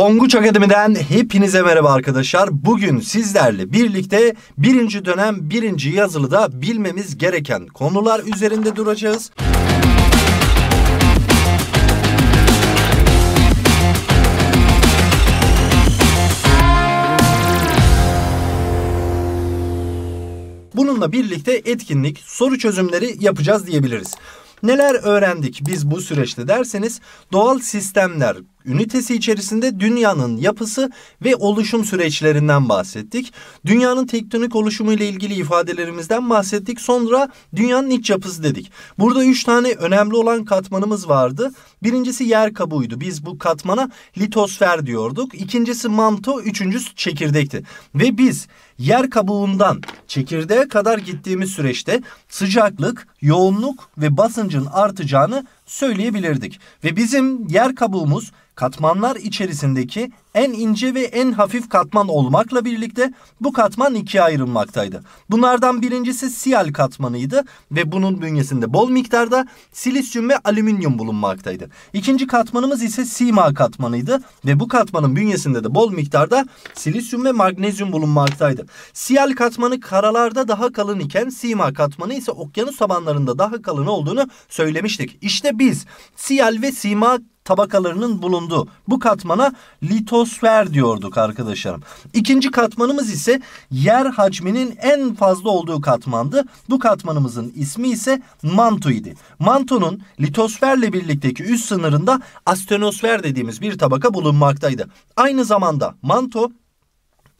Tonguç Akademi'den hepinize merhaba arkadaşlar. Bugün sizlerle birlikte birinci dönem birinci yazılıda bilmemiz gereken konular üzerinde duracağız. Bununla birlikte etkinlik, soru çözümleri yapacağız diyebiliriz. Neler öğrendik biz bu süreçte derseniz doğal sistemler ünitesi içerisinde dünyanın yapısı ve oluşum süreçlerinden bahsettik. Dünyanın tektonik oluşumu ile ilgili ifadelerimizden bahsettik. Sonra dünyanın iç yapısı dedik. Burada üç tane önemli olan katmanımız vardı. Birincisi yer kabuğuydu. Biz bu katmana litosfer diyorduk. İkincisi manto, üçüncüsü çekirdekti. Ve biz yer kabuğundan çekirdeğe kadar gittiğimiz süreçte sıcaklık, yoğunluk ve basıncın artacağını söyleyebilirdik. Ve bizim yer kabuğumuz katmanlar içerisindeki en ince ve en hafif katman olmakla birlikte bu katman ikiye ayrılmaktaydı. Bunlardan birincisi siyal katmanıydı ve bunun bünyesinde bol miktarda silisyum ve alüminyum bulunmaktaydı. İkinci katmanımız ise sima katmanıydı ve bu katmanın bünyesinde de bol miktarda silisyum ve magnezyum bulunmaktaydı. Siyal katmanı karalarda daha kalın iken sima katmanı ise okyanus tabanlarında daha kalın olduğunu söylemiştik. İşte biz siyal ve sima tabakalarının bulunduğu bu katmana litosfer diyorduk arkadaşlarım. İkinci katmanımız ise yer hacminin en fazla olduğu katmandı. Bu katmanımızın ismi ise manto idi. Mantonun litosferle birlikteki üst sınırında astenosfer dediğimiz bir tabaka bulunmaktaydı. Aynı zamanda manto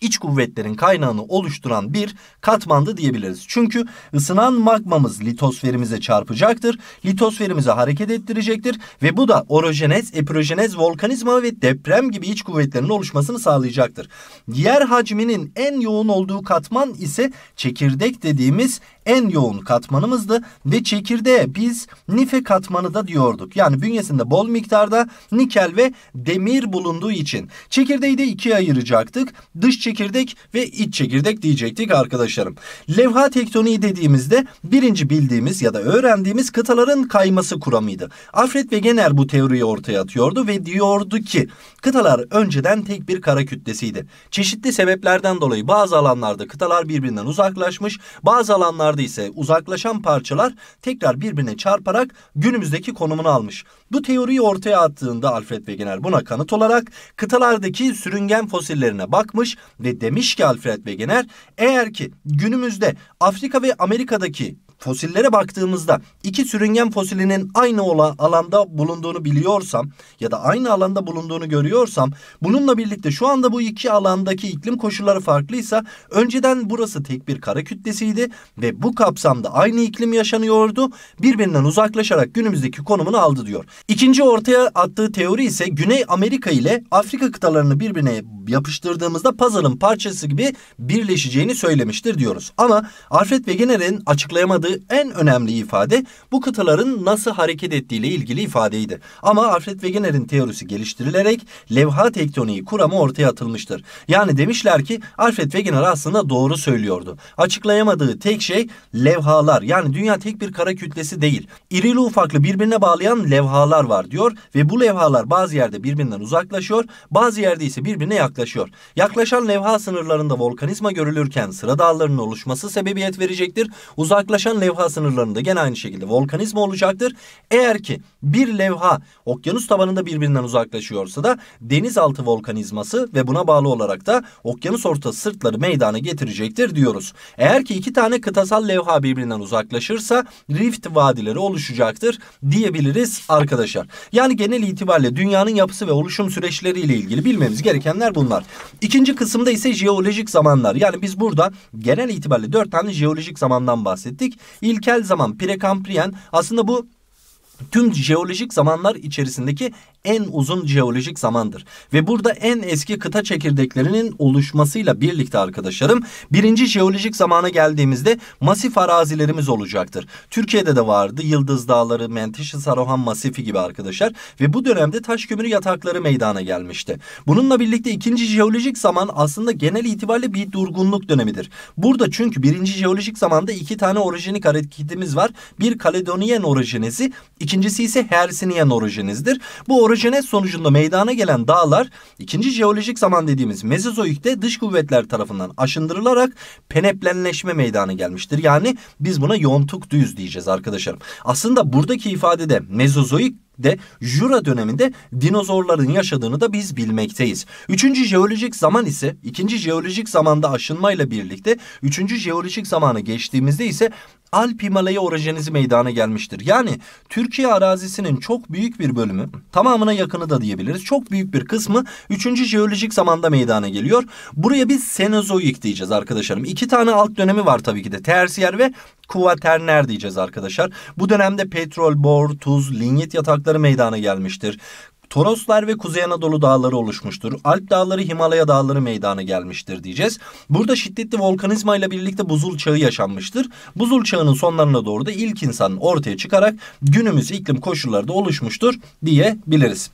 iç kuvvetlerin kaynağını oluşturan bir katmandı diyebiliriz. Çünkü ısınan magmamız litosferimize çarpacaktır. Litosferimizi hareket ettirecektir ve bu da orojenez, epirojenez, volkanizma ve deprem gibi iç kuvvetlerin oluşmasını sağlayacaktır. Yer hacminin en yoğun olduğu katman ise çekirdek dediğimiz en yoğun katmanımızdı ve çekirdeğe biz nife katmanı da diyorduk. Yani bünyesinde bol miktarda nikel ve demir bulunduğu için çekirdeği de ikiye ayıracaktık. Dış çekirdek ve iç çekirdek diyecektik arkadaşlarım. Levha tektoniği dediğimizde birinci bildiğimiz ya da öğrendiğimiz kıtaların kayması kuramıydı. Alfred Wegener bu teoriyi ortaya atıyordu ve diyordu ki kıtalar önceden tek bir kara kütlesiydi. Çeşitli sebeplerden dolayı bazı alanlarda kıtalar birbirinden uzaklaşmış, bazı alanlarda ise uzaklaşan parçalar tekrar birbirine çarparak günümüzdeki konumunu almış. Bu teoriyi ortaya attığında Alfred Wegener buna kanıt olarak kıtalardaki sürüngen fosillerine bakmış ve demiş ki Alfred Wegener eğer ki günümüzde Afrika ve Amerika'daki fosillere baktığımızda iki sürüngen fosilinin aynı olan alanda bulunduğunu biliyorsam ya da aynı alanda bulunduğunu görüyorsam bununla birlikte şu anda bu iki alandaki iklim koşulları farklıysa önceden burası tek bir kara kütlesiydi ve bu kapsamda aynı iklim yaşanıyordu. Birbirinden uzaklaşarak günümüzdeki konumunu aldı diyor. İkinci ortaya attığı teori ise Güney Amerika ile Afrika kıtalarını birbirine yapıştırdığımızda puzzle'ın parçası gibi birleşeceğini söylemiştir diyoruz. Ama Alfred Wegener'in açıklayamadığı en önemli ifade bu kıtaların nasıl hareket ettiği ile ilgili ifadeydi. Ama Alfred Wegener'in teorisi geliştirilerek levha tektoniği kuramı ortaya atılmıştır. Yani demişler ki Alfred Wegener aslında doğru söylüyordu. Açıklayamadığı tek şey levhalar yani dünya tek bir kara kütlesi değil. İrili ufaklı birbirine bağlayan levhalar var diyor ve bu levhalar bazı yerde birbirinden uzaklaşıyor bazı yerde ise birbirine yaklaşıyor. Yaklaşan levha sınırlarında volkanizma görülürken sıra dağlarının oluşması sebebiyet verecektir. Uzaklaşan levha sınırlarında gene aynı şekilde volkanizma olacaktır. Eğer ki bir levha okyanus tabanında birbirinden uzaklaşıyorsa da denizaltı volkanizması ve buna bağlı olarak da okyanus ortası sırtları meydana getirecektir diyoruz. Eğer ki iki tane kıtasal levha birbirinden uzaklaşırsa rift vadileri oluşacaktır diyebiliriz arkadaşlar. Yani genel itibariyle dünyanın yapısı ve oluşum süreçleriyle ilgili bilmemiz gerekenler bunlar. İkinci kısımda ise jeolojik zamanlar. Yani biz burada genel itibariyle dört tane jeolojik zamandan bahsettik. İlkel zaman, prekambriyen aslında bu tüm jeolojik zamanlar içerisindeki en uzun jeolojik zamandır. Ve burada en eski kıta çekirdeklerinin oluşmasıyla birlikte arkadaşlarım birinci jeolojik zamana geldiğimizde masif arazilerimiz olacaktır. Türkiye'de de vardı Yıldız Dağları, Menteşe Saruhan Masifi gibi arkadaşlar ve bu dönemde taş kömürü yatakları meydana gelmişti. Bununla birlikte ikinci jeolojik zaman aslında genel itibariyle bir durgunluk dönemidir. Burada çünkü birinci jeolojik zamanda iki tane orijenik hareketimiz var. Bir Kaledoniyen orijenezi, ikincisi ise Hercynian orijenizdir. Bu Orojenez sonucunda meydana gelen dağlar ikinci jeolojik zaman dediğimiz Mezozoik'te dış kuvvetler tarafından aşındırılarak peneplenleşme meydana gelmiştir. Yani biz buna yontuk düz diyeceğiz arkadaşlarım. Aslında buradaki ifadede Mezozoik de Jura döneminde dinozorların yaşadığını da biz bilmekteyiz. Üçüncü jeolojik zaman ise ikinci jeolojik zamanda aşınmayla birlikte üçüncü jeolojik zamanı geçtiğimizde ise Alp Himalaya orojenizi meydana gelmiştir. Yani Türkiye arazisinin çok büyük bir bölümü, tamamına yakını da diyebiliriz. Çok büyük bir kısmı 3. jeolojik zamanda meydana geliyor. Buraya biz Senozoik diyeceğiz arkadaşlarım. İki tane alt dönemi var tabii ki de. Tersiyer ve kuvaterner diyeceğiz arkadaşlar. Bu dönemde petrol, bor, tuz, linyit yatakları meydana gelmiştir. Toroslar ve Kuzey Anadolu dağları oluşmuştur. Alp dağları, Himalaya dağları meydana gelmiştir diyeceğiz. Burada şiddetli volkanizma ile birlikte buzul çağı yaşanmıştır. Buzul çağının sonlarına doğru da ilk insan ortaya çıkarak günümüz iklim koşulları da oluşmuştur diyebiliriz.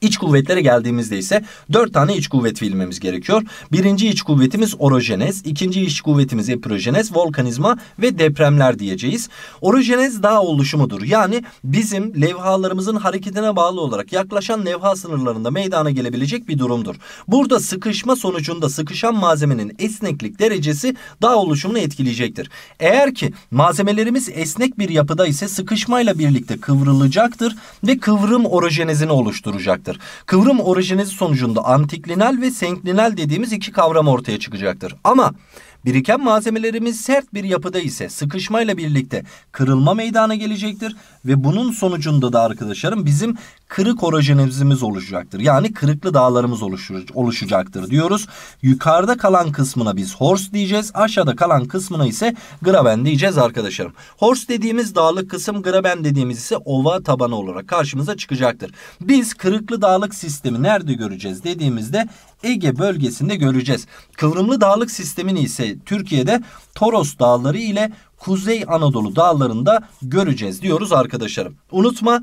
İç kuvvetlere geldiğimizde ise dört tane iç kuvvet bilmemiz gerekiyor. Birinci iç kuvvetimiz orojenez, ikinci iç kuvvetimiz epirojenez, volkanizma ve depremler diyeceğiz. Orojenez dağ oluşumudur. Yani bizim levhalarımızın hareketine bağlı olarak yaklaşan levha sınırlarında meydana gelebilecek bir durumdur. Burada sıkışma sonucunda sıkışan malzemenin esneklik derecesi dağ oluşumunu etkileyecektir. Eğer ki malzemelerimiz esnek bir yapıda ise sıkışmayla birlikte kıvrılacaktır ve kıvrım orojenezini oluşturacaktır olacaktır. Kıvrım orijinezi sonucunda antiklinal ve senklinal dediğimiz iki kavram ortaya çıkacaktır. Ama Biriken malzemelerimiz sert bir yapıda ise sıkışmayla birlikte kırılma meydana gelecektir ve bunun sonucunda da arkadaşlarım bizim kırık orojenezimiz oluşacaktır. Yani kırıklı dağlarımız oluşacaktır diyoruz. Yukarıda kalan kısmına biz horse diyeceğiz. Aşağıda kalan kısmına ise graben diyeceğiz arkadaşlarım. Horse dediğimiz dağlık kısım graben dediğimiz ise ova tabanı olarak karşımıza çıkacaktır. Biz kırıklı dağlık sistemi nerede göreceğiz dediğimizde Ege bölgesinde göreceğiz. Kıvrımlı dağlık sistemini ise Türkiye'de Toros dağları ile Kuzey Anadolu dağlarında göreceğiz diyoruz arkadaşlarım. Unutma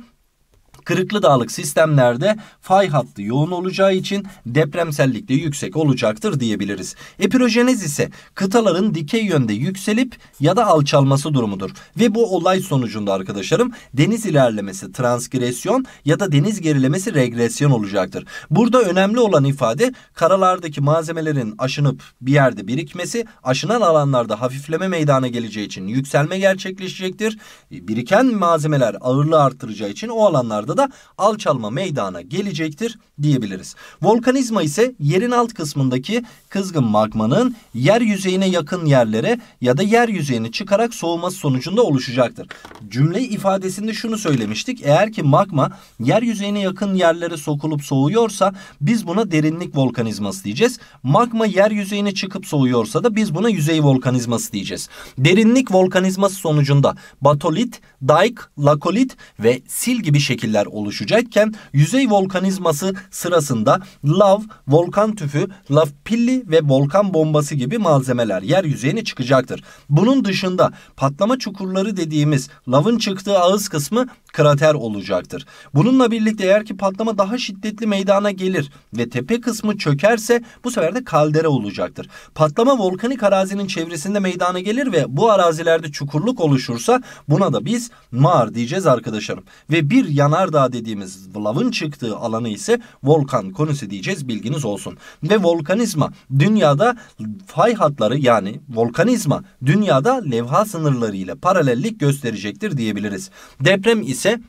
Kırıklı dağlık sistemlerde fay hattı yoğun olacağı için depremsellik de yüksek olacaktır diyebiliriz. Epirojenez ise kıtaların dikey yönde yükselip ya da alçalması durumudur. Ve bu olay sonucunda arkadaşlarım deniz ilerlemesi transgresyon ya da deniz gerilemesi regresyon olacaktır. Burada önemli olan ifade karalardaki malzemelerin aşınıp bir yerde birikmesi, aşınan alanlarda hafifleme meydana geleceği için yükselme gerçekleşecektir. Biriken malzemeler ağırlığı artıracağı için o alanlarda da alçalma meydana gelecektir diyebiliriz. Volkanizma ise yerin alt kısmındaki kızgın magmanın yer yüzeyine yakın yerlere ya da yer yüzeyine çıkarak soğuması sonucunda oluşacaktır. Cümle ifadesinde şunu söylemiştik. Eğer ki magma yer yüzeyine yakın yerlere sokulup soğuyorsa biz buna derinlik volkanizması diyeceğiz. Magma yer yüzeyine çıkıp soğuyorsa da biz buna yüzey volkanizması diyeceğiz. Derinlik volkanizması sonucunda batolit, dike, lakolit ve sil gibi şekiller oluşacakken yüzey volkanizması sırasında lav, volkan tüfü, lav pilli ve volkan bombası gibi malzemeler yeryüzeyine çıkacaktır. Bunun dışında patlama çukurları dediğimiz lavın çıktığı ağız kısmı krater olacaktır. Bununla birlikte eğer ki patlama daha şiddetli meydana gelir ve tepe kısmı çökerse bu sefer de kaldera olacaktır. Patlama volkanik arazinin çevresinde meydana gelir ve bu arazilerde çukurluk oluşursa buna da biz mağar diyeceğiz arkadaşlarım. Ve bir yanardağ dediğimiz lavın çıktığı alanı ise volkan konusu diyeceğiz bilginiz olsun. Ve volkanizma dünyada fay hatları yani volkanizma dünyada levha sınırları ile paralellik gösterecektir diyebiliriz. Deprem ise ise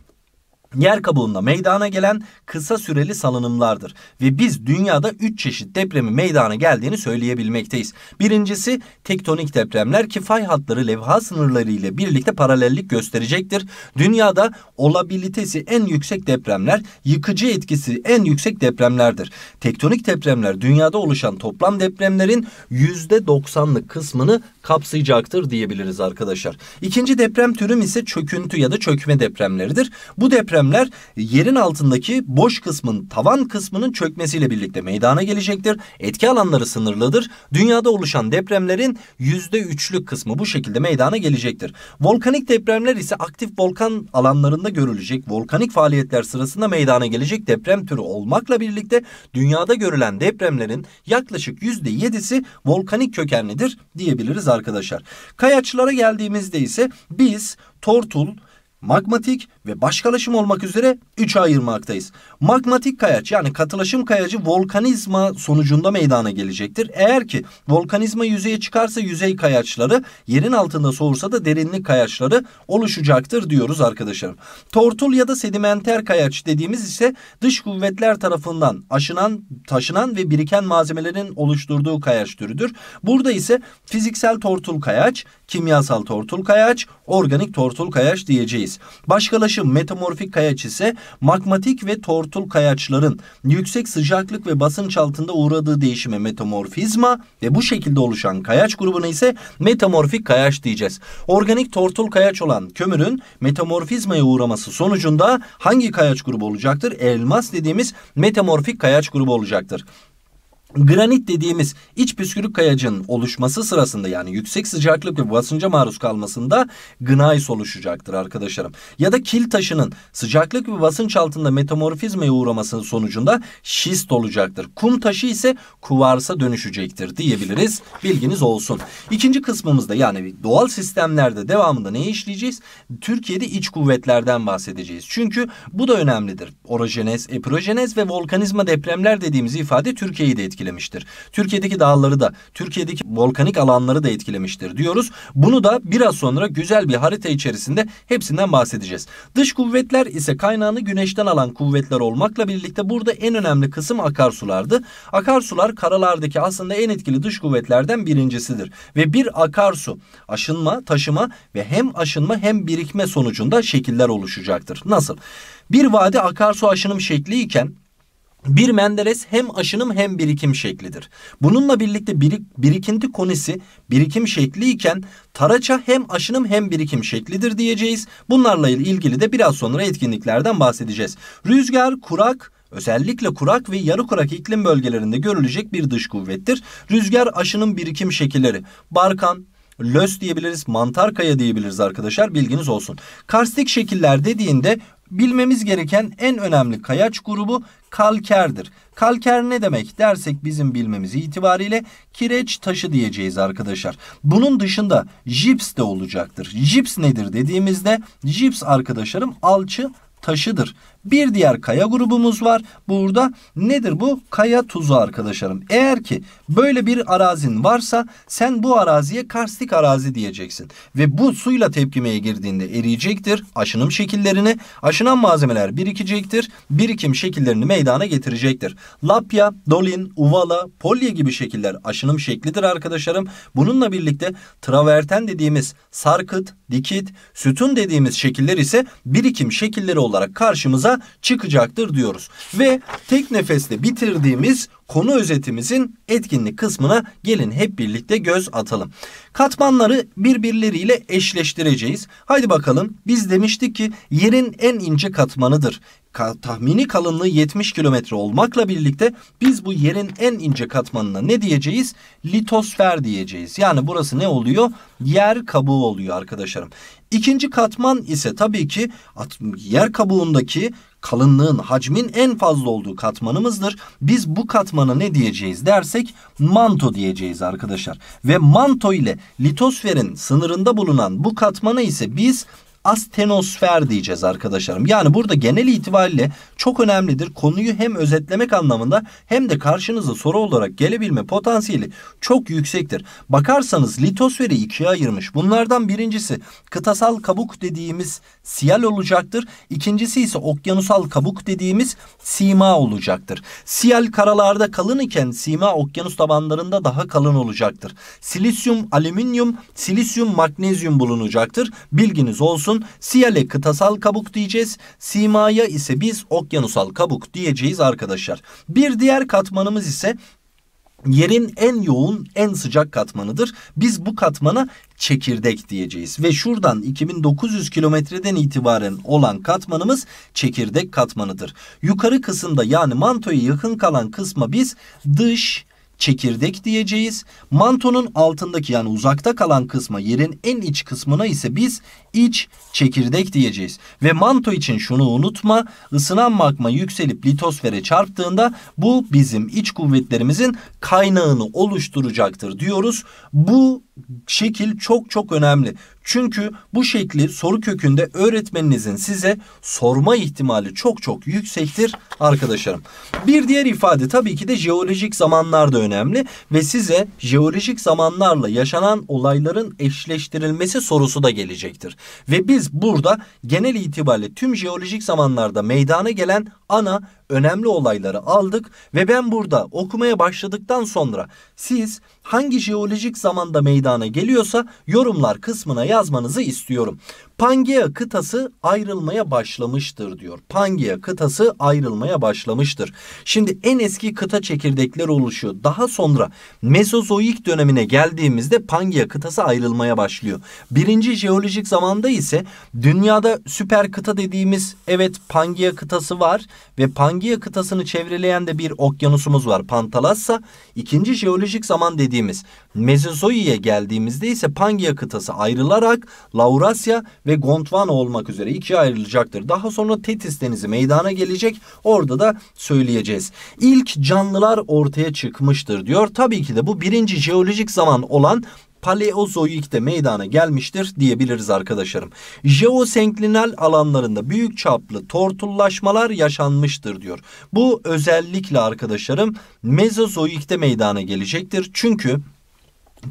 yer kabuğunda meydana gelen kısa süreli salınımlardır. Ve biz dünyada 3 çeşit depremi meydana geldiğini söyleyebilmekteyiz. Birincisi tektonik depremler ki fay hatları levha sınırları ile birlikte paralellik gösterecektir. Dünyada olabilitesi en yüksek depremler, yıkıcı etkisi en yüksek depremlerdir. Tektonik depremler dünyada oluşan toplam depremlerin %90'lık kısmını kapsayacaktır diyebiliriz arkadaşlar. İkinci deprem türüm ise çöküntü ya da çökme depremleridir. Bu depremler yerin altındaki boş kısmın tavan kısmının çökmesiyle birlikte meydana gelecektir. Etki alanları sınırlıdır. Dünyada oluşan depremlerin %3'lük kısmı bu şekilde meydana gelecektir. Volkanik depremler ise aktif volkan alanlarında görülecek volkanik faaliyetler sırasında meydana gelecek deprem türü olmakla birlikte dünyada görülen depremlerin yaklaşık %7'si volkanik kökenlidir diyebiliriz arkadaşlar. Kayaçlara geldiğimizde ise biz Tortul, magmatik ve başkalaşım olmak üzere 3'e ayırmaktayız. Magmatik kayaç yani katılaşım kayacı volkanizma sonucunda meydana gelecektir. Eğer ki volkanizma yüzeye çıkarsa yüzey kayaçları, yerin altında soğursa da derinlik kayaçları oluşacaktır diyoruz arkadaşlarım. Tortul ya da sedimenter kayaç dediğimiz ise dış kuvvetler tarafından aşınan, taşınan ve biriken malzemelerin oluşturduğu kayaç türüdür. Burada ise fiziksel tortul kayaç, kimyasal tortul kayaç, organik tortul kayaç diyeceğiz. Başkalaşım metamorfik kayaç ise magmatik ve tortul kayaçların yüksek sıcaklık ve basınç altında uğradığı değişime metamorfizma ve bu şekilde oluşan kayaç grubuna ise metamorfik kayaç diyeceğiz. Organik tortul kayaç olan kömürün metamorfizmaya uğraması sonucunda hangi kayaç grubu olacaktır? Elmas dediğimiz metamorfik kayaç grubu olacaktır. Granit dediğimiz iç püskürük kayacın oluşması sırasında yani yüksek sıcaklık ve basınca maruz kalmasında gnais oluşacaktır arkadaşlarım. Ya da kil taşının sıcaklık ve basınç altında metamorfizmaya uğramasının sonucunda şist olacaktır. Kum taşı ise kuvarsa dönüşecektir diyebiliriz. Bilginiz olsun. İkinci kısmımızda yani doğal sistemlerde devamında neyi işleyeceğiz? Türkiye'de iç kuvvetlerden bahsedeceğiz. Çünkü bu da önemlidir. Orojenez, epirojenez ve volkanizma depremler dediğimiz ifade Türkiye'yi de etkiliyor etkilemiştir. Türkiye'deki dağları da, Türkiye'deki volkanik alanları da etkilemiştir diyoruz. Bunu da biraz sonra güzel bir harita içerisinde hepsinden bahsedeceğiz. Dış kuvvetler ise kaynağını güneşten alan kuvvetler olmakla birlikte burada en önemli kısım akarsulardı. Akarsular karalardaki aslında en etkili dış kuvvetlerden birincisidir. Ve bir akarsu aşınma, taşıma ve hem aşınma hem birikme sonucunda şekiller oluşacaktır. Nasıl? Bir vadi akarsu aşınım şekli iken bir Menderes hem aşınım hem birikim şeklidir. Bununla birlikte birik, birikinti konisi birikim şekli iken taraça hem aşınım hem birikim şeklidir diyeceğiz. Bunlarla ilgili de biraz sonra etkinliklerden bahsedeceğiz. Rüzgar, kurak, Özellikle kurak ve yarı kurak iklim bölgelerinde görülecek bir dış kuvvettir. Rüzgar aşınım birikim şekilleri. Barkan, lös diyebiliriz, mantar kaya diyebiliriz arkadaşlar bilginiz olsun. Karstik şekiller dediğinde bilmemiz gereken en önemli kayaç grubu kalkerdir. Kalker ne demek dersek bizim bilmemiz itibariyle kireç taşı diyeceğiz arkadaşlar. Bunun dışında jips de olacaktır. Jips nedir dediğimizde jips arkadaşlarım alçı taşıdır. Bir diğer kaya grubumuz var. Burada nedir bu? Kaya tuzu arkadaşlarım. Eğer ki böyle bir arazin varsa sen bu araziye karstik arazi diyeceksin. Ve bu suyla tepkimeye girdiğinde eriyecektir. Aşınım şekillerini, aşınan malzemeler birikecektir. Birikim şekillerini meydana getirecektir. Lapya, dolin, uvala, polye gibi şekiller aşınım şeklidir arkadaşlarım. Bununla birlikte traverten dediğimiz sarkıt, dikit, sütun dediğimiz şekiller ise birikim şekilleri olarak karşımıza çıkacaktır diyoruz. Ve tek nefeste bitirdiğimiz konu özetimizin etkinlik kısmına gelin hep birlikte göz atalım. Katmanları birbirleriyle eşleştireceğiz. Haydi bakalım biz demiştik ki yerin en ince katmanıdır. Ka tahmini kalınlığı 70 kilometre olmakla birlikte biz bu yerin en ince katmanına ne diyeceğiz? Litosfer diyeceğiz. Yani burası ne oluyor? Yer kabuğu oluyor arkadaşlarım. İkinci katman ise tabii ki yer kabuğundaki kalınlığın, hacmin en fazla olduğu katmanımızdır. Biz bu katmana ne diyeceğiz dersek manto diyeceğiz arkadaşlar. Ve manto ile litosferin sınırında bulunan bu katmana ise biz astenosfer diyeceğiz arkadaşlarım. Yani burada genel itibariyle çok önemlidir. Konuyu hem özetlemek anlamında hem de karşınıza soru olarak gelebilme potansiyeli çok yüksektir. Bakarsanız litosferi ikiye ayırmış. Bunlardan birincisi kıtasal kabuk dediğimiz siyal olacaktır. İkincisi ise okyanusal kabuk dediğimiz sima olacaktır. Siyal karalarda kalın iken sima okyanus tabanlarında daha kalın olacaktır. Silisyum, alüminyum, silisyum, magnezyum bulunacaktır. Bilginiz olsun. Siyale kıtasal kabuk diyeceğiz. Simaya ise biz okyanusal kabuk diyeceğiz arkadaşlar. Bir diğer katmanımız ise yerin en yoğun, en sıcak katmanıdır. Biz bu katmana çekirdek diyeceğiz. Ve şuradan 2900 kilometreden itibaren olan katmanımız çekirdek katmanıdır. Yukarı kısımda yani mantoya yakın kalan kısma biz dış çekirdek diyeceğiz. Mantonun altındaki yani uzakta kalan kısma yerin en iç kısmına ise biz iç çekirdek diyeceğiz. Ve manto için şunu unutma ısınan magma yükselip litosfere çarptığında bu bizim iç kuvvetlerimizin kaynağını oluşturacaktır diyoruz. Bu şekil çok çok önemli. Çünkü bu şekli soru kökünde öğretmeninizin size sorma ihtimali çok çok yüksektir arkadaşlarım. Bir diğer ifade tabii ki de jeolojik zamanlar da önemli ve size jeolojik zamanlarla yaşanan olayların eşleştirilmesi sorusu da gelecektir. Ve biz burada genel itibariyle tüm jeolojik zamanlarda meydana gelen ana önemli olayları aldık ve ben burada okumaya başladıktan sonra siz hangi jeolojik zamanda meydana geliyorsa yorumlar kısmına yazmanızı istiyorum. Pangea kıtası ayrılmaya başlamıştır diyor. Pangea kıtası ayrılmaya başlamıştır. Şimdi en eski kıta çekirdekler oluşuyor. Daha sonra Mezozoik dönemine geldiğimizde Pangea kıtası ayrılmaya başlıyor. Birinci jeolojik zamanda ise dünyada süper kıta dediğimiz evet Pangea kıtası var ve Pangea kıtasını çevreleyen de bir okyanusumuz var Pantalassa. İkinci jeolojik zaman dediğimiz Mezozoi'ye geldiğimizde ise Pangea kıtası ayrılarak Laurasya ve Gondwana olmak üzere ikiye ayrılacaktır. Daha sonra Tetis denizi meydana gelecek. Orada da söyleyeceğiz. İlk canlılar ortaya çıkmıştır diyor. Tabii ki de bu birinci jeolojik zaman olan Paleozoik'te meydana gelmiştir diyebiliriz arkadaşlarım. Jeosenklinal alanlarında büyük çaplı tortullaşmalar yaşanmıştır diyor. Bu özellikle arkadaşlarım Mezozoik'te meydana gelecektir. Çünkü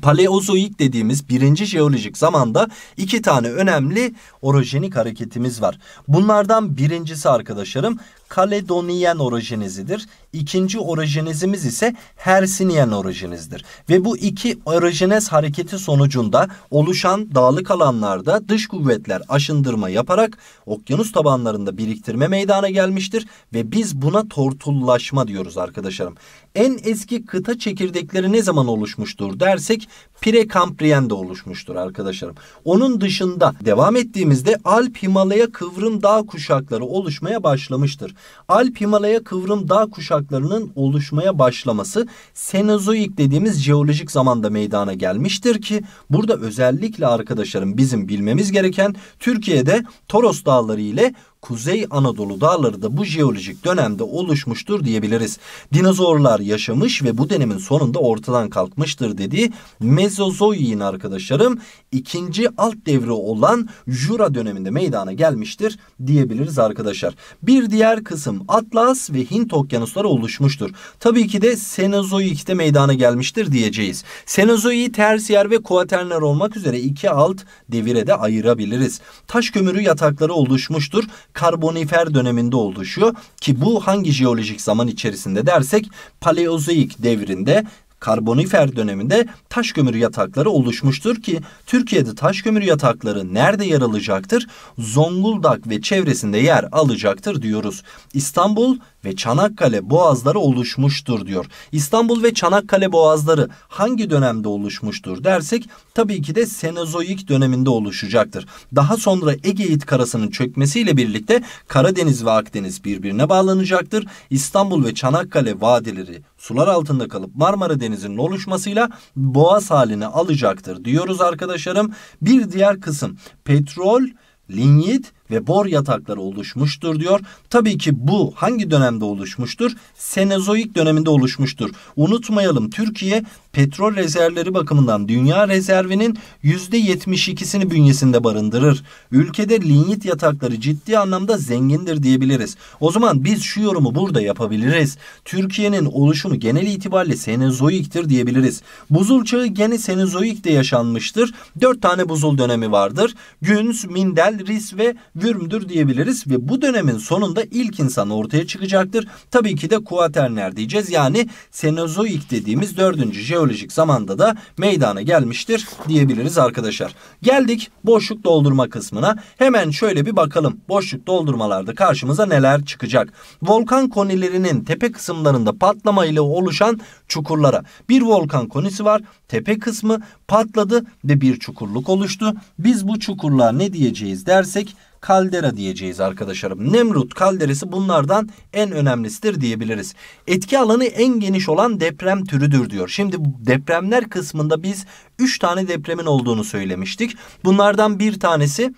Paleozoik dediğimiz birinci jeolojik zamanda iki tane önemli orojenik hareketimiz var. Bunlardan birincisi arkadaşlarım Kaledoniyen orojenizidir. İkinci orojenizimiz ise Hersiniyen orojenizdir. Ve bu iki orojenez hareketi sonucunda oluşan dağlık alanlarda dış kuvvetler aşındırma yaparak okyanus tabanlarında biriktirme meydana gelmiştir. Ve biz buna tortullaşma diyoruz arkadaşlarım. En eski kıta çekirdekleri ne zaman oluşmuştur dersek Prekambriyen'de oluşmuştur arkadaşlarım. Onun dışında devam ettiğimizde Alp Himalaya kıvrım dağ kuşakları oluşmaya başlamıştır. Alp Himalaya kıvrım dağ kuşaklarının oluşmaya başlaması Senozoik dediğimiz jeolojik zamanda meydana gelmiştir ki burada özellikle arkadaşlarım bizim bilmemiz gereken Türkiye'de Toros Dağları ile Kuzey Anadolu dağları da bu jeolojik dönemde oluşmuştur diyebiliriz. Dinozorlar yaşamış ve bu dönemin sonunda ortadan kalkmıştır dediği Mezozoik'in arkadaşlarım ikinci alt devri olan Jura döneminde meydana gelmiştir diyebiliriz arkadaşlar. Bir diğer kısım Atlas ve Hint okyanusları oluşmuştur. Tabii ki de Senozoik'te meydana gelmiştir diyeceğiz. Senozoik'i tersiyer ve kuaterner olmak üzere iki alt devire de ayırabiliriz. Taş kömürü yatakları oluşmuştur karbonifer döneminde oluşuyor ki bu hangi jeolojik zaman içerisinde dersek paleozoik devrinde karbonifer döneminde taş kömürü yatakları oluşmuştur ki Türkiye'de taş kömürü yatakları nerede yer alacaktır? Zonguldak ve çevresinde yer alacaktır diyoruz. İstanbul ve Çanakkale boğazları oluşmuştur diyor. İstanbul ve Çanakkale boğazları hangi dönemde oluşmuştur dersek tabii ki de Senozoik döneminde oluşacaktır. Daha sonra Egeit karasının çökmesiyle birlikte Karadeniz ve Akdeniz birbirine bağlanacaktır. İstanbul ve Çanakkale vadileri sular altında kalıp Marmara Denizi'nin oluşmasıyla boğaz halini alacaktır diyoruz arkadaşlarım. Bir diğer kısım petrol, linyit ve bor yatakları oluşmuştur diyor. Tabii ki bu hangi dönemde oluşmuştur? Senezoik döneminde oluşmuştur. Unutmayalım Türkiye petrol rezervleri bakımından dünya rezervinin %72'sini bünyesinde barındırır. Ülkede linyit yatakları ciddi anlamda zengindir diyebiliriz. O zaman biz şu yorumu burada yapabiliriz. Türkiye'nin oluşumu genel itibariyle Senezoik'tir diyebiliriz. Buzul çağı gene Senezoik'te yaşanmıştır. Dört tane buzul dönemi vardır. Güns, Mindel, Ris ve Vürm'dür diyebiliriz ve bu dönemin sonunda ilk insan ortaya çıkacaktır. Tabii ki de Kuaterner diyeceğiz. Yani Senozoik dediğimiz dördüncü jeolojik zamanda da meydana gelmiştir diyebiliriz arkadaşlar. Geldik boşluk doldurma kısmına. Hemen şöyle bir bakalım. Boşluk doldurmalarda karşımıza neler çıkacak? Volkan konilerinin tepe kısımlarında patlama ile oluşan çukurlara. Bir volkan konisi var. Tepe kısmı patladı ve bir çukurluk oluştu. Biz bu çukurluğa ne diyeceğiz dersek kaldera diyeceğiz arkadaşlarım. Nemrut kalderesi bunlardan en önemlisidir diyebiliriz. Etki alanı en geniş olan deprem türüdür diyor. Şimdi depremler kısmında biz 3 tane depremin olduğunu söylemiştik. Bunlardan bir tanesi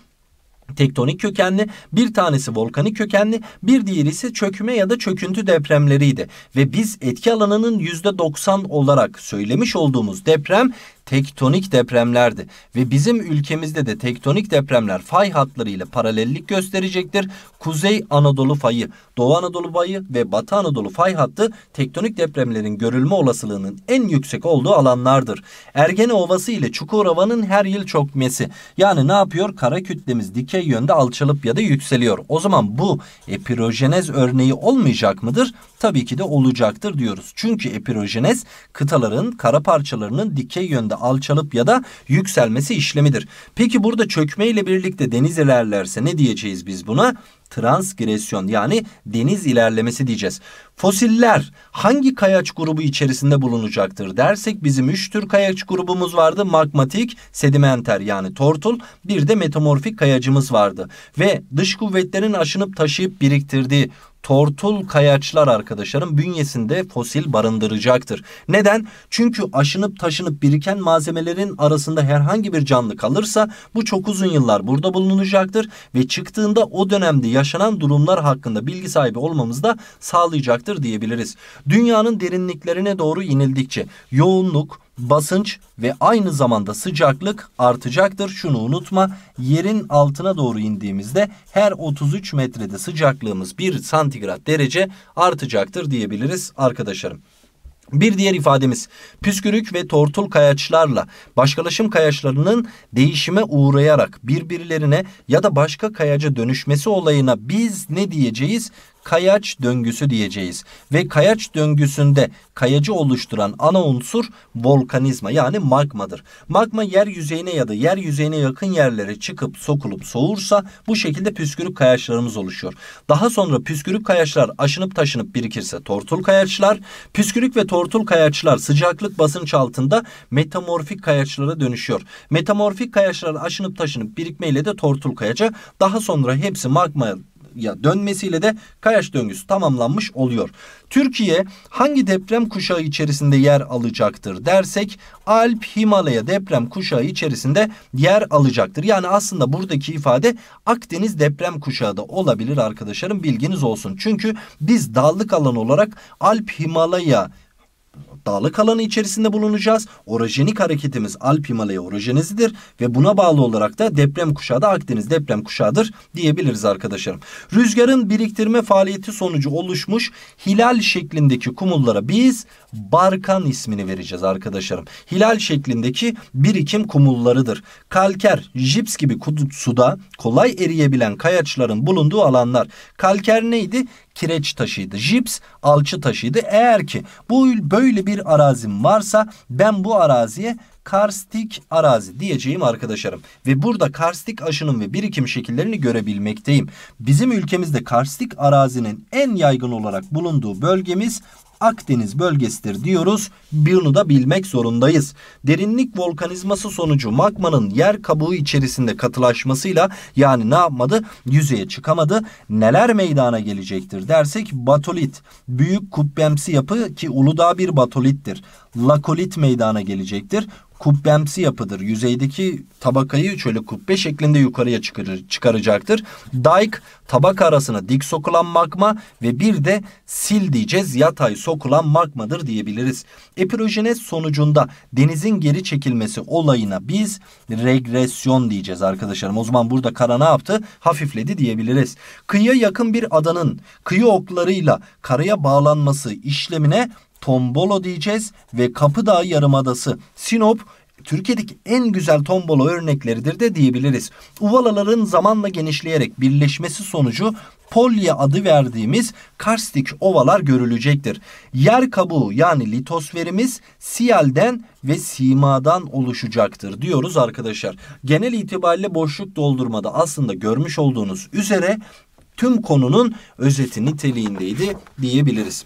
tektonik kökenli, bir tanesi volkanik kökenli, bir diğeri ise çökme ya da çöküntü depremleriydi. Ve biz etki alanının %90 olarak söylemiş olduğumuz deprem tektonik depremlerdi. Ve bizim ülkemizde de tektonik depremler fay hatları ile paralellik gösterecektir. Kuzey Anadolu fayı, Doğu Anadolu fayı ve Batı Anadolu fay hattı tektonik depremlerin görülme olasılığının en yüksek olduğu alanlardır. Ergene Ovası ile Çukurova'nın her yıl çökmesi. Yani ne yapıyor? Kara kütlemiz dikey yönde alçalıp ya da yükseliyor. O zaman bu epirojenez örneği olmayacak mıdır? Tabii ki de olacaktır diyoruz. Çünkü epirojenez kıtaların kara parçalarının dikey yönde alçalıp ya da yükselmesi işlemidir. Peki burada çökme ile birlikte deniz ilerlerse ne diyeceğiz biz buna? transgresyon yani deniz ilerlemesi diyeceğiz. Fosiller hangi kayaç grubu içerisinde bulunacaktır dersek bizim üç tür kayaç grubumuz vardı. Magmatik, sedimenter yani tortul bir de metamorfik kayacımız vardı. Ve dış kuvvetlerin aşınıp taşıyıp biriktirdiği tortul kayaçlar arkadaşlarım bünyesinde fosil barındıracaktır. Neden? Çünkü aşınıp taşınıp biriken malzemelerin arasında herhangi bir canlı kalırsa bu çok uzun yıllar burada bulunacaktır ve çıktığında o dönemde yaşanan durumlar hakkında bilgi sahibi olmamızı da sağlayacaktır diyebiliriz. Dünyanın derinliklerine doğru inildikçe yoğunluk, basınç ve aynı zamanda sıcaklık artacaktır. Şunu unutma yerin altına doğru indiğimizde her 33 metrede sıcaklığımız 1 santigrat derece artacaktır diyebiliriz arkadaşlarım. Bir diğer ifademiz püskürük ve tortul kayaçlarla başkalaşım kayaçlarının değişime uğrayarak birbirlerine ya da başka kayaca dönüşmesi olayına biz ne diyeceğiz? Kayaç döngüsü diyeceğiz. Ve kayaç döngüsünde kayacı oluşturan ana unsur volkanizma yani magmadır. Magma yer yüzeyine ya da yer yüzeyine yakın yerlere çıkıp sokulup soğursa bu şekilde püskürük kayaçlarımız oluşuyor. Daha sonra püskürük kayaçlar aşınıp taşınıp birikirse tortul kayaçlar, püskürük ve tortul kayaçlar sıcaklık basınç altında metamorfik kayaçlara dönüşüyor. Metamorfik kayaçlar aşınıp taşınıp birikmeyle de tortul kayaca daha sonra hepsi magma ya dönmesiyle de kayaç döngüsü tamamlanmış oluyor. Türkiye hangi deprem kuşağı içerisinde yer alacaktır dersek Alp Himalaya deprem kuşağı içerisinde yer alacaktır. Yani aslında buradaki ifade Akdeniz deprem kuşağı da olabilir arkadaşlarım bilginiz olsun. Çünkü biz dağlık alan olarak Alp Himalaya dağlık alanı içerisinde bulunacağız. Orojenik hareketimiz Alp Himalaya orojenesidir ve buna bağlı olarak da deprem kuşağı da Akdeniz deprem kuşağıdır diyebiliriz arkadaşlarım. Rüzgarın biriktirme faaliyeti sonucu oluşmuş hilal şeklindeki kumullara biz barkan ismini vereceğiz arkadaşlarım. Hilal şeklindeki birikim kumullarıdır. Kalker, jips gibi suda kolay eriyebilen kayaçların bulunduğu alanlar. Kalker neydi? Kireç taşıydı. Jips alçı taşıydı. Eğer ki bu böyle bir arazim varsa ben bu araziye karstik arazi diyeceğim arkadaşlarım. Ve burada karstik aşının ve birikim şekillerini görebilmekteyim. Bizim ülkemizde karstik arazinin en yaygın olarak bulunduğu bölgemiz Akdeniz bölgesidir diyoruz. Bunu da bilmek zorundayız. Derinlik volkanizması sonucu magmanın yer kabuğu içerisinde katılaşmasıyla yani ne yapmadı? Yüzeye çıkamadı. Neler meydana gelecektir dersek batolit, büyük kubbemsi yapı ki Uludağ bir batolittir. Lakolit meydana gelecektir kubbemsi yapıdır. Yüzeydeki tabakayı şöyle kubbe şeklinde yukarıya çıkarır, çıkaracaktır. Dike tabaka arasına dik sokulan magma ve bir de sil diyeceğiz yatay sokulan magmadır diyebiliriz. Epirojenez sonucunda denizin geri çekilmesi olayına biz regresyon diyeceğiz arkadaşlarım. O zaman burada kara ne yaptı? Hafifledi diyebiliriz. Kıyıya yakın bir adanın kıyı oklarıyla karaya bağlanması işlemine tombolo diyeceğiz ve Kapıdağ Yarımadası, Sinop Türkiye'deki en güzel tombolo örnekleridir de diyebiliriz. Uvalaların zamanla genişleyerek birleşmesi sonucu polya adı verdiğimiz karstik ovalar görülecektir. Yer kabuğu yani litosferimiz siyalden ve simadan oluşacaktır diyoruz arkadaşlar. Genel itibariyle boşluk doldurmada aslında görmüş olduğunuz üzere tüm konunun özeti niteliğindeydi diyebiliriz.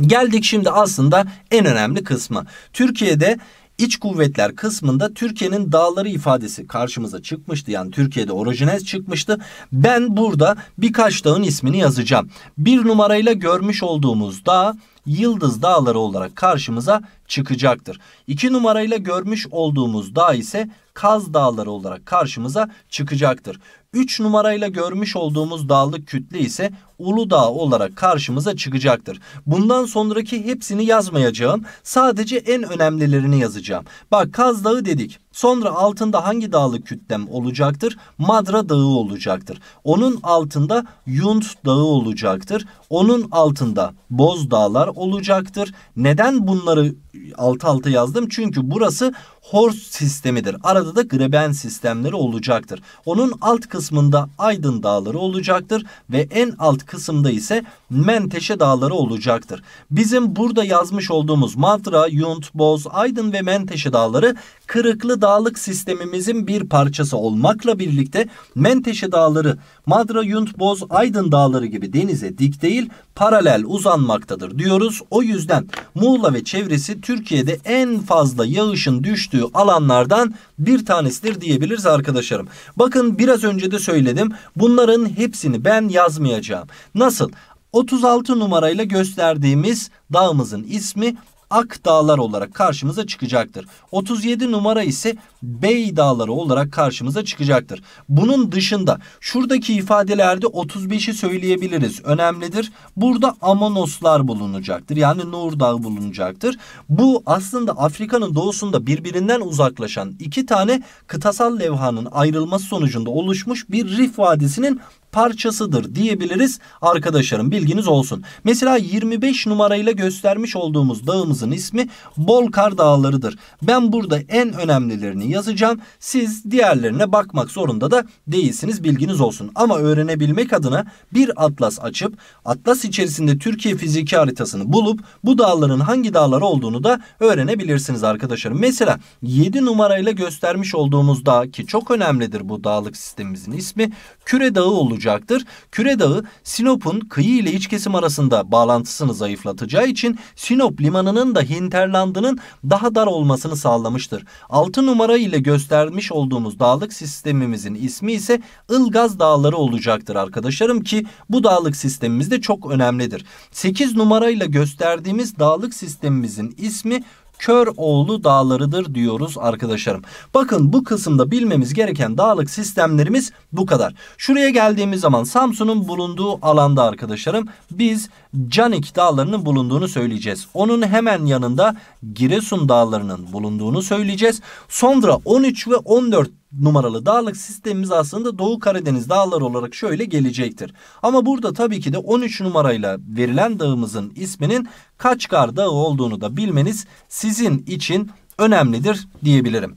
Geldik şimdi aslında en önemli kısmı. Türkiye'de iç kuvvetler kısmında Türkiye'nin dağları ifadesi karşımıza çıkmıştı. Yani Türkiye'de orijinez çıkmıştı. Ben burada birkaç dağın ismini yazacağım. Bir numarayla görmüş olduğumuz dağ Yıldız Dağları olarak karşımıza çıkacaktır. İki numarayla görmüş olduğumuz dağ ise Kaz Dağları olarak karşımıza çıkacaktır. 3 numarayla görmüş olduğumuz dağlık kütle ise Uludağ olarak karşımıza çıkacaktır. Bundan sonraki hepsini yazmayacağım. Sadece en önemlilerini yazacağım. Bak Kaz Dağı dedik. Sonra altında hangi dağlık kütlem olacaktır? Madra Dağı olacaktır. Onun altında Yunt Dağı olacaktır. Onun altında Boz Dağlar olacaktır. Neden bunları alt alta yazdım? Çünkü burası Horst sistemidir. Arada da Greben sistemleri olacaktır. Onun alt kısmında Aydın Dağları olacaktır ve en alt kısımda ise Menteşe Dağları olacaktır. Bizim burada yazmış olduğumuz Madra, Yunt, Boz, Aydın ve Menteşe Dağları Kırıklı Dağlık sistemimizin bir parçası olmakla birlikte Menteşe Dağları, Madra, Yunt, Boz, Aydın Dağları gibi denize dik değil paralel uzanmaktadır diyoruz. O yüzden Muğla ve çevresi Türkiye'de en fazla yağışın düştüğü alanlardan bir tanesidir diyebiliriz arkadaşlarım. Bakın biraz önce de söyledim. Bunların hepsini ben yazmayacağım. Nasıl? 36 numarayla gösterdiğimiz dağımızın ismi Ak Dağlar olarak karşımıza çıkacaktır. 37 numara ise Bey Dağları olarak karşımıza çıkacaktır. Bunun dışında şuradaki ifadelerde 35'i söyleyebiliriz. Önemlidir. Burada Amonoslar bulunacaktır. Yani Nur Dağı bulunacaktır. Bu aslında Afrika'nın doğusunda birbirinden uzaklaşan iki tane kıtasal levhanın ayrılması sonucunda oluşmuş bir Rif Vadisi'nin parçasıdır diyebiliriz arkadaşlarım bilginiz olsun. Mesela 25 numarayla göstermiş olduğumuz dağımızın ismi Bolkar Dağları'dır. Ben burada en önemlilerini yazacağım. Siz diğerlerine bakmak zorunda da değilsiniz bilginiz olsun. Ama öğrenebilmek adına bir atlas açıp atlas içerisinde Türkiye fiziki haritasını bulup bu dağların hangi dağlar olduğunu da öğrenebilirsiniz arkadaşlarım. Mesela 7 numarayla göstermiş olduğumuz dağ ki çok önemlidir bu dağlık sistemimizin ismi Küre Dağı olacaktır. Küre Dağı Sinop'un kıyı ile iç kesim arasında bağlantısını zayıflatacağı için Sinop limanının da hinterlandının daha dar olmasını sağlamıştır. 6 numara ile göstermiş olduğumuz dağlık sistemimizin ismi ise Ilgaz Dağları olacaktır arkadaşlarım ki bu dağlık sistemimiz de çok önemlidir. 8 numarayla gösterdiğimiz dağlık sistemimizin ismi Köroğlu Dağları'dır diyoruz arkadaşlarım. Bakın bu kısımda bilmemiz gereken dağlık sistemlerimiz bu kadar. Şuraya geldiğimiz zaman Samsun'un bulunduğu alanda arkadaşlarım biz Canik Dağları'nın bulunduğunu söyleyeceğiz. Onun hemen yanında Giresun Dağları'nın bulunduğunu söyleyeceğiz. Sonra 13 ve 14 numaralı dağlık sistemimiz aslında Doğu Karadeniz dağları olarak şöyle gelecektir. Ama burada tabii ki de 13 numarayla verilen dağımızın isminin Kaçkar Dağı olduğunu da bilmeniz sizin için önemlidir diyebilirim.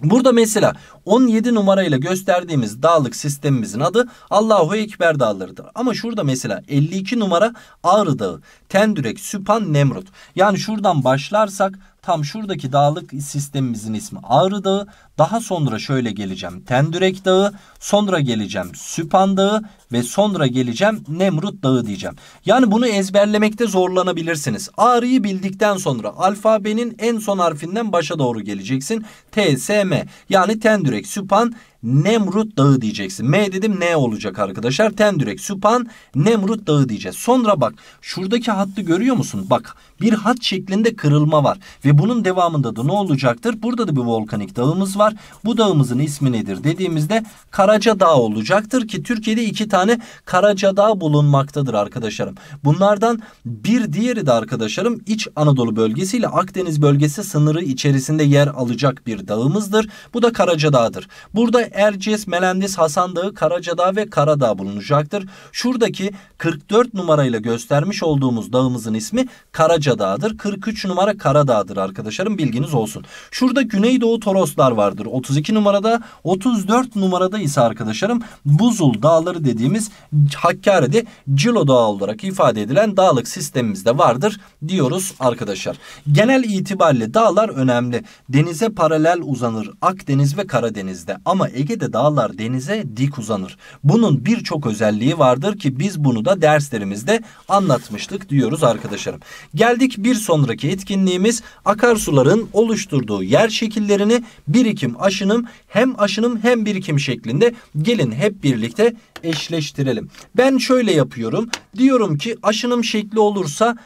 Burada mesela 17 numarayla gösterdiğimiz dağlık sistemimizin adı Allahu Ekber dağlarıdır. Ama şurada mesela 52 numara Ağrı Dağı, Tendürek, Süpan, Nemrut. Yani şuradan başlarsak tam şuradaki dağlık sistemimizin ismi Ağrı Dağı. Daha sonra şöyle geleceğim Tendürek Dağı, sonra geleceğim Süpan Dağı ve sonra geleceğim Nemrut Dağı diyeceğim. Yani bunu ezberlemekte zorlanabilirsiniz. Ağrı'yı bildikten sonra alfabenin en son harfinden başa doğru geleceksin. T, S, M yani Tendürek, Süpan, Nemrut Dağı diyeceksin. M dedim ne olacak arkadaşlar? Tendürek, Süpan, Nemrut Dağı diyeceğiz. Sonra bak şuradaki hattı görüyor musun? Bak bir hat şeklinde kırılma var. Ve bunun devamında da ne olacaktır? Burada da bir volkanik dağımız var. Bu dağımızın ismi nedir dediğimizde Karaca Dağ olacaktır ki Türkiye'de iki tane Karaca Dağ bulunmaktadır arkadaşlarım. Bunlardan bir diğeri de arkadaşlarım İç Anadolu bölgesi ile Akdeniz bölgesi sınırı içerisinde yer alacak bir dağımızdır. Bu da Karaca Dağ'dır. Burada Erciyes, Melendis, Hasan Dağı, Karadağ ve Karadağ bulunacaktır. Şuradaki 44 numarayla göstermiş olduğumuz dağımızın ismi Karaca Dağ'dır. 43 numara Karadağ'dır arkadaşlarım bilginiz olsun. Şurada Güneydoğu Toroslar vardır. 32 numarada 34 numarada ise arkadaşlarım Buzul Dağları dediğimiz Hakkari'de Cilo Dağı olarak ifade edilen dağlık sistemimizde vardır diyoruz arkadaşlar. Genel itibariyle dağlar önemli. Denize paralel uzanır Akdeniz ve Karadeniz'de ama Ege'de dağlar denize dik uzanır. Bunun birçok özelliği vardır ki biz bunu da derslerimizde anlatmıştık diyoruz arkadaşlarım. Geldik bir sonraki etkinliğimiz akarsuların oluşturduğu yer şekillerini birikim aşınım hem aşınım hem birikim şeklinde gelin hep birlikte eşleştirelim. Ben şöyle yapıyorum. Diyorum ki aşınım şekli olursa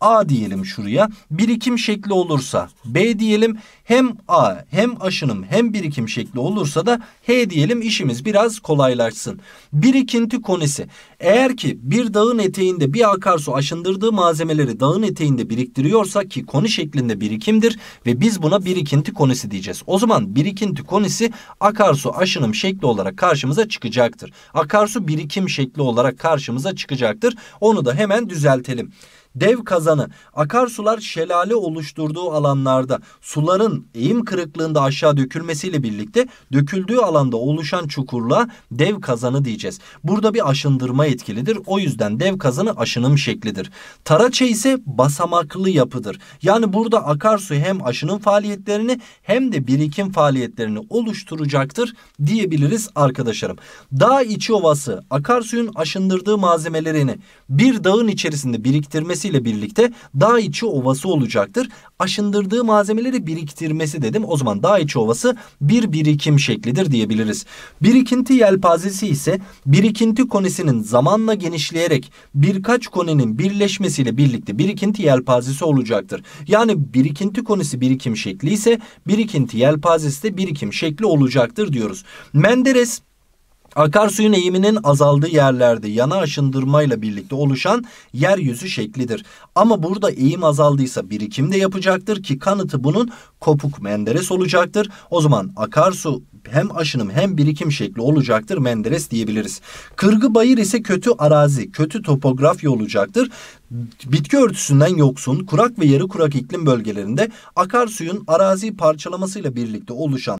A diyelim şuraya. Birikim şekli olursa B diyelim. Hem A hem aşınım hem birikim şekli olursa da H diyelim işimiz biraz kolaylaşsın. Birikinti konisi. Eğer ki bir dağın eteğinde bir akarsu aşındırdığı malzemeleri dağın eteğinde biriktiriyorsa ki koni şeklinde birikimdir ve biz buna birikinti konisi diyeceğiz. O zaman birikinti konisi akarsu aşınım şekli olarak karşımıza çıkacaktır. Akarsu birikim şekli olarak karşımıza çıkacaktır. Onu da hemen düzeltelim. Dev kazanı akarsular şelale oluşturduğu alanlarda suların eğim kırıklığında aşağı dökülmesiyle birlikte döküldüğü alanda oluşan çukurluğa dev kazanı diyeceğiz. Burada bir aşındırma etkilidir. O yüzden dev kazanı aşınım şeklidir. Taraça ise basamaklı yapıdır. Yani burada akarsu hem aşınım faaliyetlerini hem de birikim faaliyetlerini oluşturacaktır diyebiliriz arkadaşlarım. Dağ içi ovası akarsuyun aşındırdığı malzemelerini bir dağın içerisinde biriktirmesi biriktirmesiyle birlikte dağ içi ovası olacaktır. Aşındırdığı malzemeleri biriktirmesi dedim. O zaman dağ içi ovası bir birikim şeklidir diyebiliriz. Birikinti yelpazesi ise birikinti konisinin zamanla genişleyerek birkaç koninin birleşmesiyle birlikte birikinti yelpazesi olacaktır. Yani birikinti konisi birikim şekli ise birikinti yelpazesi de birikim şekli olacaktır diyoruz. Menderes Akarsuyun eğiminin azaldığı yerlerde yana aşındırmayla birlikte oluşan yeryüzü şeklidir. Ama burada eğim azaldıysa birikim de yapacaktır ki kanıtı bunun kopuk menderes olacaktır. O zaman akarsu hem aşınım hem birikim şekli olacaktır menderes diyebiliriz. Kırgı bayır ise kötü arazi, kötü topografya olacaktır. Bitki örtüsünden yoksun, kurak ve yarı kurak iklim bölgelerinde akarsuyun arazi parçalamasıyla birlikte oluşan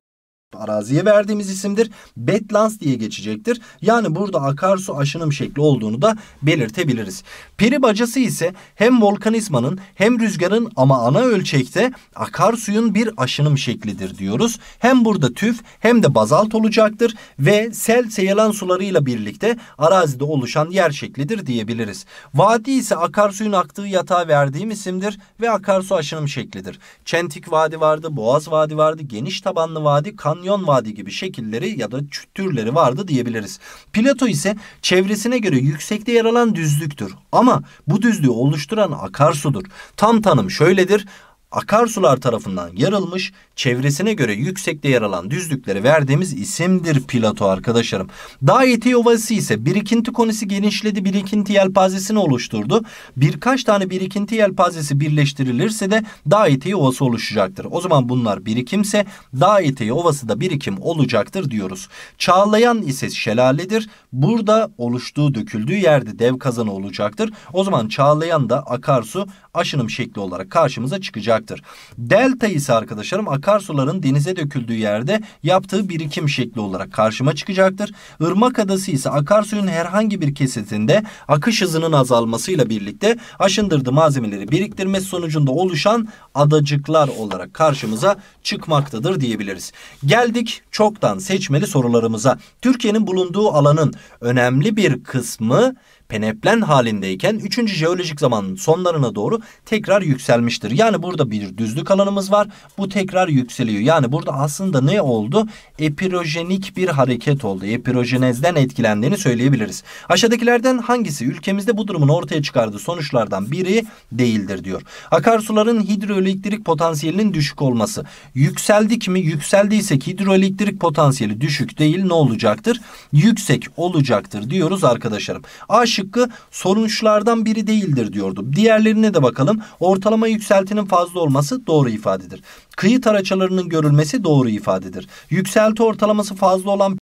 araziye verdiğimiz isimdir. Betlands diye geçecektir. Yani burada akarsu aşınım şekli olduğunu da belirtebiliriz. Peri bacası ise hem volkanizmanın hem rüzgarın ama ana ölçekte akarsuyun bir aşınım şeklidir diyoruz. Hem burada tüf hem de bazalt olacaktır ve sel seyalan sularıyla birlikte arazide oluşan yer şeklidir diyebiliriz. Vadi ise akarsuyun aktığı yatağa verdiğim isimdir ve akarsu aşınım şeklidir. Çentik Vadi vardı, Boğaz Vadi vardı, geniş tabanlı vadi, kanyon kanyon vadi gibi şekilleri ya da türleri vardı diyebiliriz. Plato ise çevresine göre yüksekte yer alan düzlüktür. Ama bu düzlüğü oluşturan akarsudur. Tam tanım şöyledir akarsular tarafından yarılmış, çevresine göre yüksekte yer alan düzlüklere verdiğimiz isimdir Plato arkadaşlarım. Dağ eteği ovası ise birikinti konisi genişledi, birikinti yelpazesini oluşturdu. Birkaç tane birikinti yelpazesi birleştirilirse de dağ eteği ovası oluşacaktır. O zaman bunlar birikimse dağ eteği ovası da birikim olacaktır diyoruz. Çağlayan ise şelaledir. Burada oluştuğu döküldüğü yerde dev kazanı olacaktır. O zaman çağlayan da akarsu aşınım şekli olarak karşımıza çıkacaktır. Delta ise arkadaşlarım akarsuların denize döküldüğü yerde yaptığı birikim şekli olarak karşıma çıkacaktır. Irmak adası ise akarsuyun herhangi bir kesitinde akış hızının azalmasıyla birlikte aşındırdığı malzemeleri biriktirmesi sonucunda oluşan adacıklar olarak karşımıza çıkmaktadır diyebiliriz. Geldik çoktan seçmeli sorularımıza. Türkiye'nin bulunduğu alanın önemli bir kısmı peneplen halindeyken 3. jeolojik zamanın sonlarına doğru tekrar yükselmiştir. Yani burada bir düzlük alanımız var. Bu tekrar yükseliyor. Yani burada aslında ne oldu? Epirojenik bir hareket oldu. Epirojenezden etkilendiğini söyleyebiliriz. Aşağıdakilerden hangisi ülkemizde bu durumun ortaya çıkardığı sonuçlardan biri değildir diyor. Akarsuların hidroelektrik potansiyelinin düşük olması. Yükseldik mi? Yükseldiysek hidroelektrik potansiyeli düşük değil ne olacaktır? Yüksek olacaktır diyoruz arkadaşlarım. A şıkkı sonuçlardan biri değildir diyordu. Diğerlerine de bakalım. Ortalama yükseltinin fazla olması doğru ifadedir. Kıyı taraçalarının görülmesi doğru ifadedir. Yükselti ortalaması fazla olan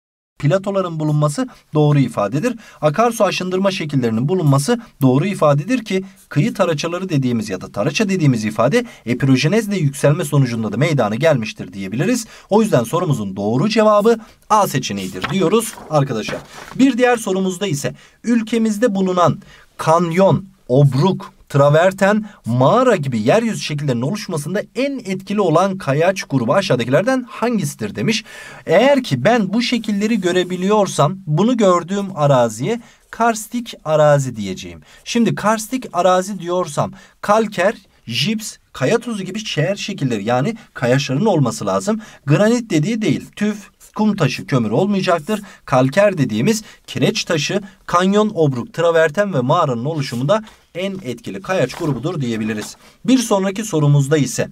platoların bulunması doğru ifadedir. Akarsu aşındırma şekillerinin bulunması doğru ifadedir ki kıyı taraçaları dediğimiz ya da taraça dediğimiz ifade epirojenezle yükselme sonucunda da meydana gelmiştir diyebiliriz. O yüzden sorumuzun doğru cevabı A seçeneğidir diyoruz arkadaşlar. Bir diğer sorumuzda ise ülkemizde bulunan kanyon, obruk, traverten, mağara gibi yeryüzü şekillerinin oluşmasında en etkili olan kayaç grubu aşağıdakilerden hangisidir demiş. Eğer ki ben bu şekilleri görebiliyorsam bunu gördüğüm araziye karstik arazi diyeceğim. Şimdi karstik arazi diyorsam kalker, jips, kaya tuzu gibi şehir şekilleri yani kayaçların olması lazım. Granit dediği değil. Tüf, kum taşı kömür olmayacaktır. Kalker dediğimiz kireç taşı, kanyon, obruk, traverten ve mağaranın oluşumunda en etkili kayaç grubudur diyebiliriz. Bir sonraki sorumuzda ise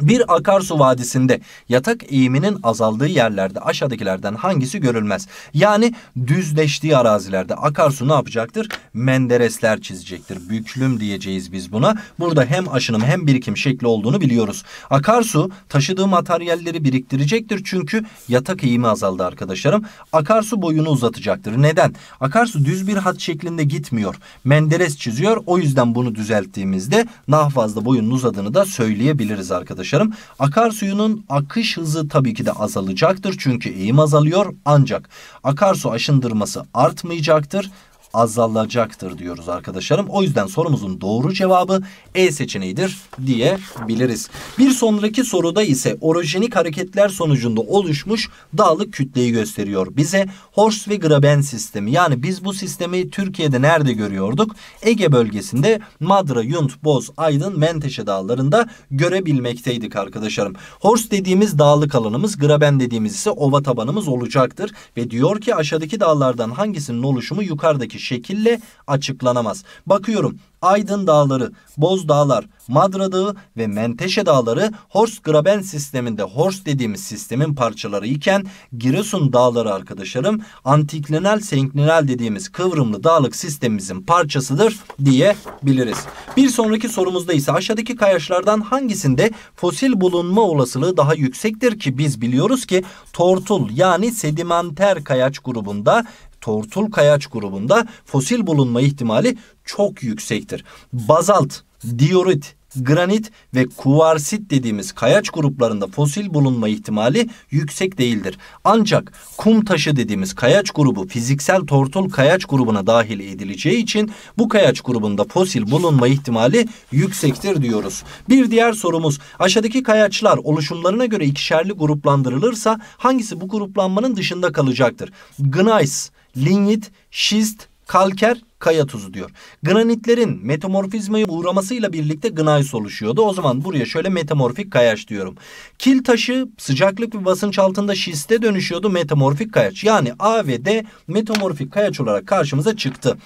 bir akarsu vadisinde yatak eğiminin azaldığı yerlerde aşağıdakilerden hangisi görülmez? Yani düzleştiği arazilerde akarsu ne yapacaktır? Menderesler çizecektir. Büklüm diyeceğiz biz buna. Burada hem aşınım hem birikim şekli olduğunu biliyoruz. Akarsu taşıdığı materyalleri biriktirecektir çünkü yatak eğimi azaldı arkadaşlarım. Akarsu boyunu uzatacaktır. Neden? Akarsu düz bir hat şeklinde gitmiyor. Menderes çiziyor. O yüzden bunu düzelttiğimizde daha fazla boyunun uzadığını da söyleyebiliriz arkadaşlar arkadaşlarım. Akarsuyunun akış hızı tabii ki de azalacaktır. Çünkü eğim azalıyor. Ancak akarsu aşındırması artmayacaktır azalacaktır diyoruz arkadaşlarım. O yüzden sorumuzun doğru cevabı E seçeneğidir diyebiliriz. Bir sonraki soruda ise orojenik hareketler sonucunda oluşmuş dağlık kütleyi gösteriyor bize. Horst ve Graben sistemi yani biz bu sistemi Türkiye'de nerede görüyorduk? Ege bölgesinde Madra, Yunt, Boz, Aydın, Menteşe dağlarında görebilmekteydik arkadaşlarım. Horst dediğimiz dağlık alanımız, Graben dediğimiz ise ova tabanımız olacaktır. Ve diyor ki aşağıdaki dağlardan hangisinin oluşumu yukarıdaki şekille açıklanamaz. Bakıyorum Aydın Dağları, Boz Dağlar, Madra Dağı ve Menteşe Dağları Horst Graben sisteminde Horst dediğimiz sistemin parçaları iken Giresun Dağları arkadaşlarım antiklinal senklinal dediğimiz kıvrımlı dağlık sistemimizin parçasıdır diyebiliriz. Bir sonraki sorumuzda ise aşağıdaki kayaçlardan hangisinde fosil bulunma olasılığı daha yüksektir ki biz biliyoruz ki tortul yani sedimenter kayaç grubunda tortul kayaç grubunda fosil bulunma ihtimali çok yüksektir. Bazalt, diorit, granit ve kuvarsit dediğimiz kayaç gruplarında fosil bulunma ihtimali yüksek değildir. Ancak kum taşı dediğimiz kayaç grubu fiziksel tortul kayaç grubuna dahil edileceği için bu kayaç grubunda fosil bulunma ihtimali yüksektir diyoruz. Bir diğer sorumuz aşağıdaki kayaçlar oluşumlarına göre ikişerli gruplandırılırsa hangisi bu gruplanmanın dışında kalacaktır? Gneiss, linyit, şist, kalker, kaya tuzu diyor. Granitlerin metamorfizmaya uğramasıyla birlikte gneiss oluşuyordu. O zaman buraya şöyle metamorfik kayaç diyorum. Kil taşı sıcaklık ve basınç altında şiste dönüşüyordu metamorfik kayaç. Yani A ve D metamorfik kayaç olarak karşımıza çıktı.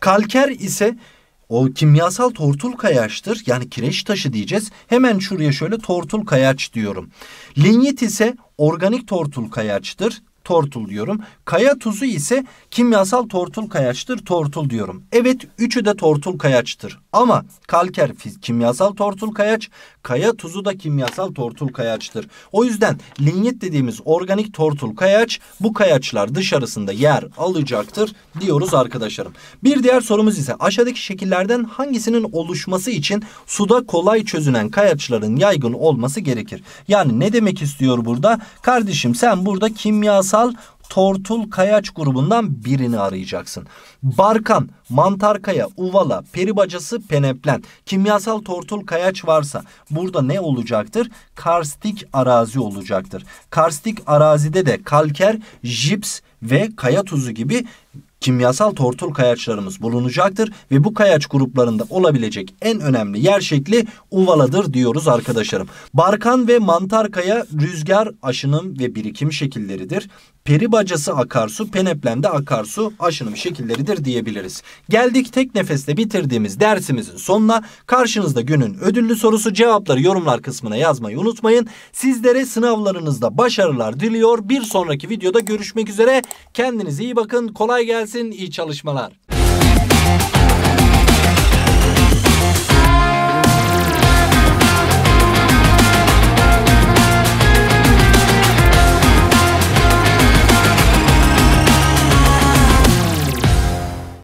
Kalker ise o kimyasal tortul kayaçtır. Yani kireç taşı diyeceğiz. Hemen şuraya şöyle tortul kayaç diyorum. Linyit ise organik tortul kayaçtır tortul diyorum. Kaya tuzu ise kimyasal tortul kayaçtır. Tortul diyorum. Evet üçü de tortul kayaçtır. Ama kalker kimyasal tortul kayaç, kaya tuzu da kimyasal tortul kayaçtır. O yüzden linyit dediğimiz organik tortul kayaç bu kayaçlar dışarısında yer alacaktır diyoruz arkadaşlarım. Bir diğer sorumuz ise aşağıdaki şekillerden hangisinin oluşması için suda kolay çözünen kayaçların yaygın olması gerekir? Yani ne demek istiyor burada? Kardeşim sen burada kimyasal tortul kayaç grubundan birini arayacaksın. Barkan, mantar kaya, uvala, peribacası, peneplen, kimyasal tortul kayaç varsa burada ne olacaktır? Karstik arazi olacaktır. Karstik arazide de kalker, jips ve kaya tuzu gibi kimyasal tortul kayaçlarımız bulunacaktır ve bu kayaç gruplarında olabilecek en önemli yer şekli uvaladır diyoruz arkadaşlarım. Barkan ve mantar kaya rüzgar, aşınım ve birikim şekilleridir. Peri bacası akarsu, peneplemde akarsu aşınım şekilleridir diyebiliriz. Geldik tek nefeste bitirdiğimiz dersimizin sonuna. Karşınızda günün ödüllü sorusu cevapları yorumlar kısmına yazmayı unutmayın. Sizlere sınavlarınızda başarılar diliyor. Bir sonraki videoda görüşmek üzere. Kendinize iyi bakın. Kolay gelsin. İyi çalışmalar.